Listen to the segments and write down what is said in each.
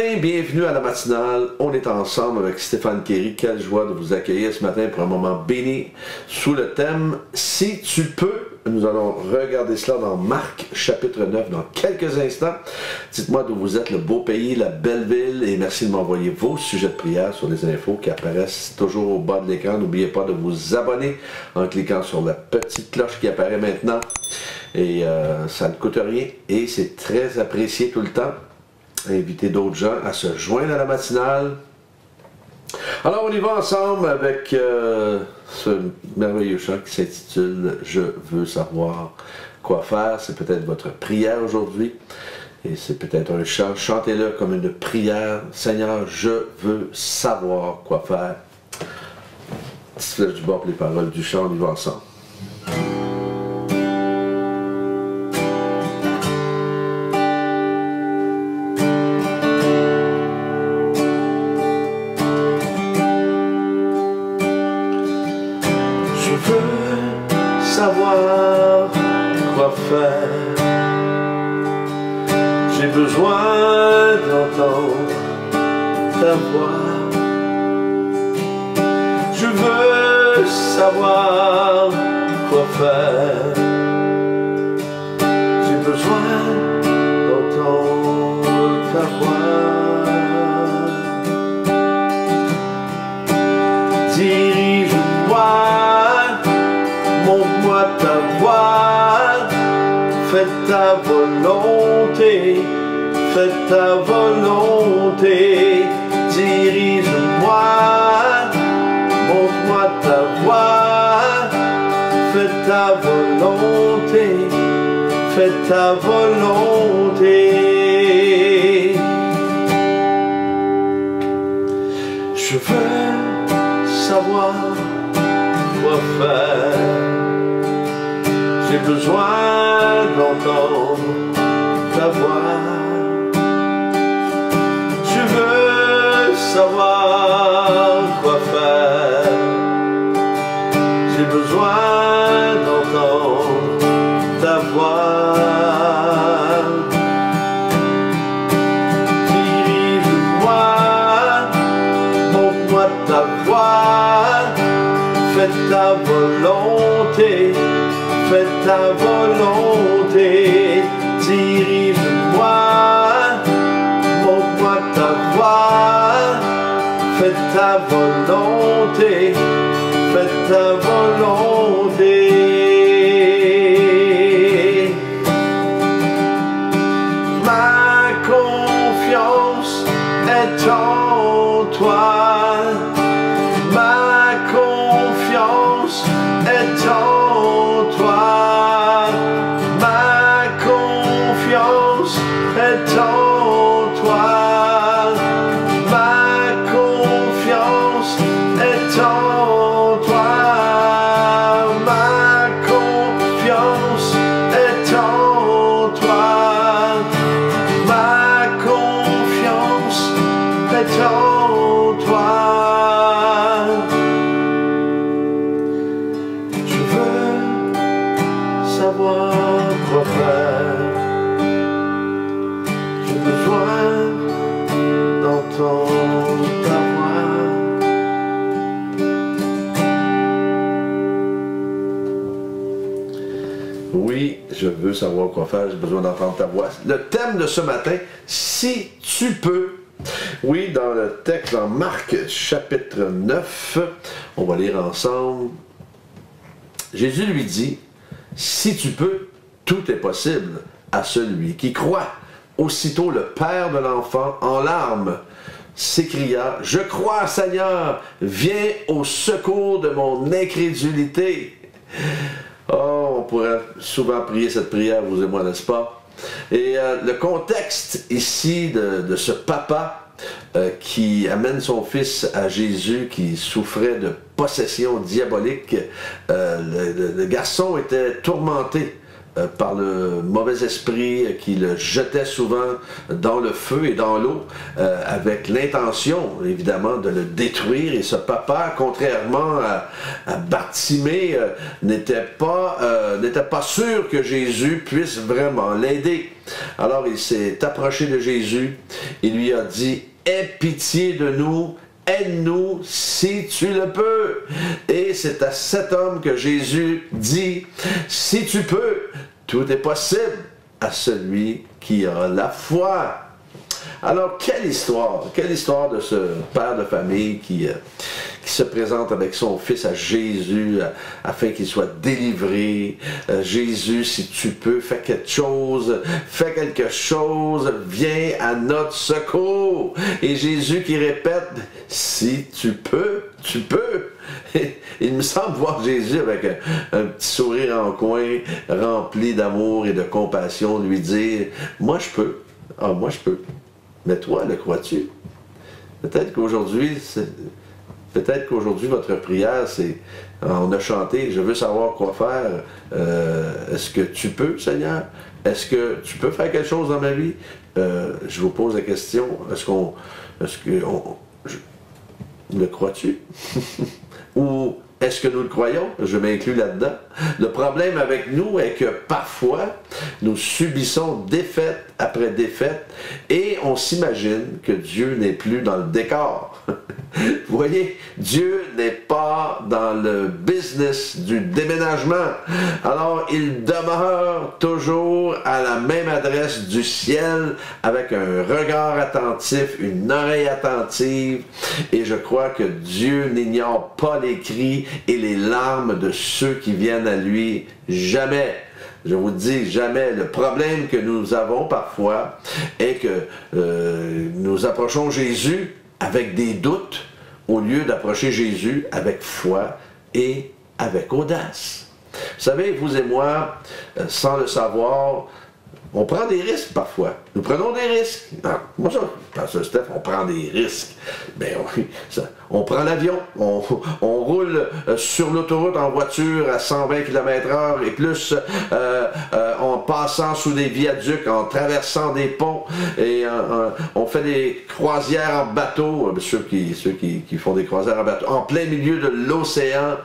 bienvenue à la matinale. On est ensemble avec Stéphane Kerry. Quelle joie de vous accueillir ce matin pour un moment béni sous le thème Si tu peux. Nous allons regarder cela dans Marc chapitre 9 dans quelques instants. Dites-moi d'où vous êtes, le beau pays, la belle ville, et merci de m'envoyer vos sujets de prière sur les infos qui apparaissent toujours au bas de l'écran. N'oubliez pas de vous abonner en cliquant sur la petite cloche qui apparaît maintenant. Et euh, ça ne coûte rien et c'est très apprécié tout le temps inviter d'autres gens à se joindre à la matinale. Alors, on y va ensemble avec euh, ce merveilleux chant qui s'intitule « Je veux savoir quoi faire ». C'est peut-être votre prière aujourd'hui. Et c'est peut-être un chant. Chantez-le comme une prière. « Seigneur, je veux savoir quoi faire ». Flèche du bord pour les paroles du chant, on y va ensemble. Savoir quoi faire. J'ai besoin d'entendre ta voix. Dirige-moi, montre-moi ta voix. Fais ta volonté, fais ta volonté, dirige-moi, montre-moi ta voix, fais ta volonté, fais ta volonté. Je veux savoir quoi faire. J'ai besoin d'entendre ta voix. Je veux savoir Fais ta volonté fais ta volonté, dirige-moi, montre-moi ta voix, fais ta volonté, fais ta volonté. Confiance est savoir quoi faire, j'ai besoin d'entendre ta voix. Le thème de ce matin, si tu peux. Oui, dans le texte, dans Marc chapitre 9, on va lire ensemble. Jésus lui dit, si tu peux, tout est possible à celui qui croit. Aussitôt le père de l'enfant, en larmes, s'écria, je crois Seigneur, viens au secours de mon incrédulité. Oh, on pourrait souvent prier cette prière, vous et moi, n'est-ce pas? Et euh, le contexte ici de, ce papa euh, qui amène son fils à Jésus qui souffrait de possession diabolique, euh, le, garçon était tourmenté par le mauvais esprit qui le jetait souvent dans le feu et dans l'eau, euh, avec l'intention évidemment de le détruire. Et ce papa, contrairement à, à Bartimée, euh, n'était pas, n'était pas sûr que Jésus puisse vraiment l'aider. Alors il s'est approché de Jésus, il lui a dit, Aie pitié de nous, aide-nous si tu le peux. Et c'est à cet homme que Jésus dit, si tu peux, tout est possible à celui qui a la foi. Alors, quelle histoire, quelle histoire de ce père de famille qui, euh, se présente avec son fils à Jésus euh, afin qu'il soit délivré. Euh, Jésus, si tu peux, fais quelque chose, fais quelque chose, viens à notre secours. Et Jésus qui répète, si tu peux, tu peux. Il me semble voir Jésus avec un, petit sourire en coin, rempli d'amour et de compassion, lui dire, moi je peux. Ah, moi je peux. Mais toi, le crois-tu? Peut-être qu'aujourd'hui, peut-être qu'aujourd'hui, votre prière, c'est on a chanté, je veux savoir quoi faire. Euh, est-ce que tu peux, Seigneur? Est-ce que tu peux faire quelque chose dans ma vie? Euh, je vous pose la question, est-ce qu'on. Est-ce que. le crois-tu? Est-ce que nous le croyons? Je m'inclus là-dedans. Le problème avec nous est que parfois, nous subissons défaite après défaite et on s'imagine que Dieu n'est plus dans le décor. Vous voyez, Dieu n'est pas dans le business du déménagement. Alors, il demeure toujours à la même adresse du ciel avec un regard attentif, une oreille attentive. Et je crois que Dieu n'ignore pas les cris et les larmes de ceux qui viennent à lui. Jamais. Je vous dis jamais. Le problème que nous avons parfois est que euh, nous approchons Jésus avec des doutes au lieu d'approcher Jésus avec foi et avec audace. Vous savez, vous et moi, euh, sans le savoir, on prend des risques parfois. Nous prenons des risques. Ah, moi, ça, parce Steph, on prend des risques. Mais ben on, on prend l'avion, on, roule euh, sur l'autoroute en voiture à 120 km/h et plus euh, euh, en passant sous des viaducs, en traversant des ponts et on fait des croisières en bateau, ceux, qui, ceux qui, font des croisières en bateau, en plein milieu de l'océan.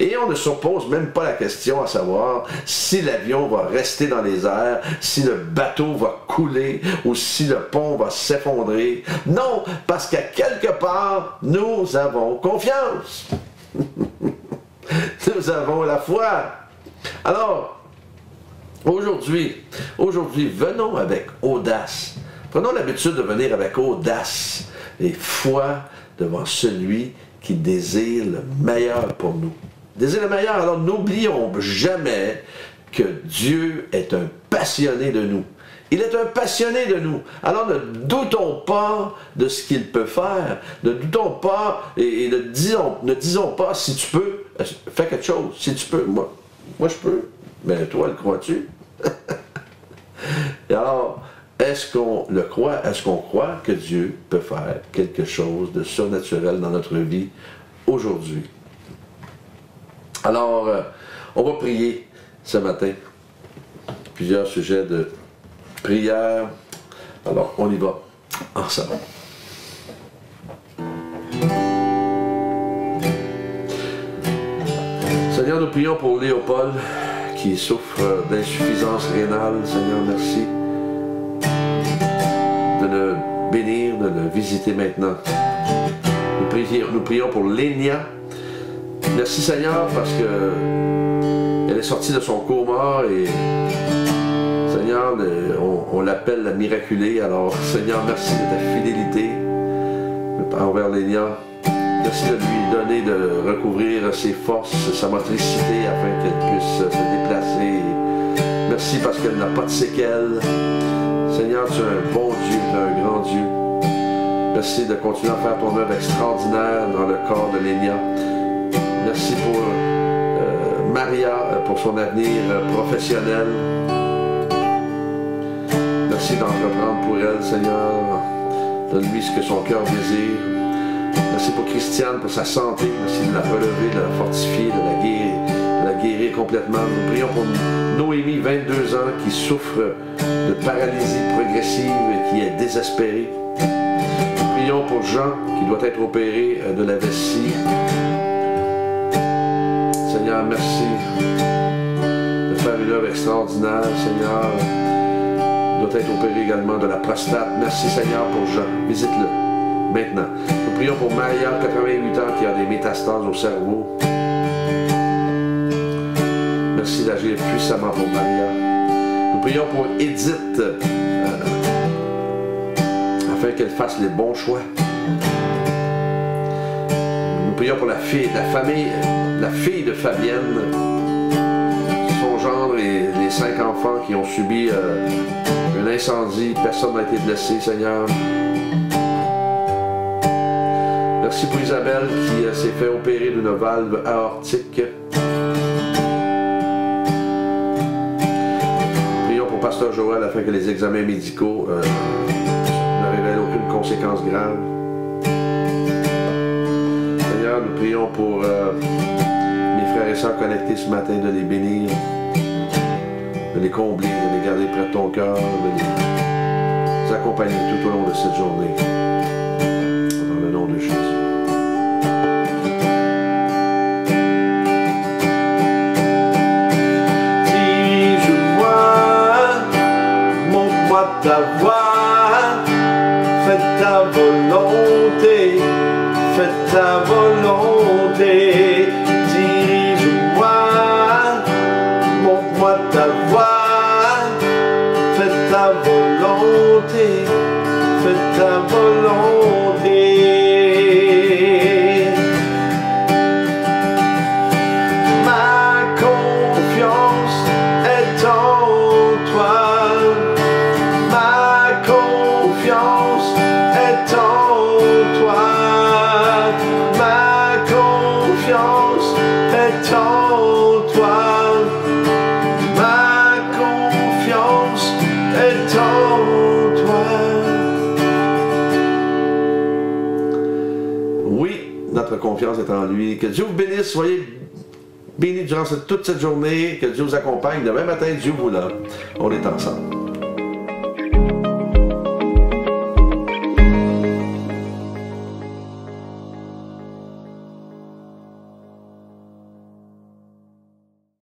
Et on ne se pose même pas la question à savoir si l'avion va rester dans les airs, si le bateau va couler ou si le pont va s'effondrer. Non, parce qu'à quelque part, nous avons confiance. nous avons la foi. Alors, aujourd'hui, aujourd'hui, venons avec audace. Prenons l'habitude de venir avec audace et foi devant celui qui désire le meilleur pour nous. Désire le meilleur. Alors n'oublions jamais que Dieu est un passionné de nous. Il est un passionné de nous. Alors ne doutons pas de ce qu'il peut faire. Ne doutons pas et, ne, disons, ne disons pas si tu peux, fais quelque chose. Si tu peux, moi, moi je peux. Mais toi, le crois-tu? alors, est-ce qu'on le croit? Est-ce qu'on croit que Dieu peut faire quelque chose de surnaturel dans notre vie aujourd'hui? Alors, euh, on va prier ce matin. Plusieurs sujets de prière. Alors, on y va ensemble. Seigneur, nous prions pour Léopold qui souffre d'insuffisance rénale. Seigneur, merci de le bénir, de le visiter maintenant. Nous prions, nous prions pour Lénia. Merci Seigneur parce que elle est sortie de son coma et Seigneur, on, l'appelle la miraculée. Alors, Seigneur, merci de ta fidélité envers Lénia. Merci de lui donner de recouvrir ses forces, sa motricité afin qu'elle puisse se déplacer. Merci parce qu'elle n'a pas de séquelles. Seigneur, tu es un bon Dieu, tu es un grand Dieu. Merci de continuer à faire ton œuvre extraordinaire dans le corps de Lénia. Merci pour Maria, pour son avenir professionnel. Merci d'entreprendre pour elle, Seigneur. Donne-lui ce que son cœur désire. Merci pour Christiane, pour sa santé. Merci de la relever, de la fortifier, de la guérir, la guérir complètement. Nous prions pour Noémie, 22 ans, qui souffre de paralysie progressive et qui est désespérée. Nous prions pour Jean, qui doit être opéré euh, de la vessie. Seigneur, merci de faire une œuvre extraordinaire. Seigneur, doit être opéré également de la prostate. Merci Seigneur pour Jean. Visite-le maintenant. Nous prions pour Maria, 88 ans, qui a des métastases au cerveau. Merci d'agir puissamment pour Maria. Nous prions pour Edith, euh, afin qu'elle fasse les bons choix. Nous prions pour la fille, la famille, la fille de Fabienne, son gendre et les cinq enfants qui ont subi euh, un incendie. Personne n'a été blessé, Seigneur. Merci pour Isabelle qui euh, s'est fait opérer d'une valve aortique. Prions pour Pasteur Joël afin que les examens médicaux euh, ne révèlent aucune conséquence grave. Seigneur, nous prions pour frères et sœurs connectés ce matin de les bénir, de les combler, de les garder près de ton cœur, de les accompagner tout au long de cette journée. Dans le nom de Jésus. Ta voix, fais ta volonté, fais ta volonté. Fais ta volonté. Confiance est en lui. Que Dieu vous bénisse. Soyez bénis durant toute cette journée. Que Dieu vous accompagne. Demain matin, Dieu vous l'a. On est ensemble.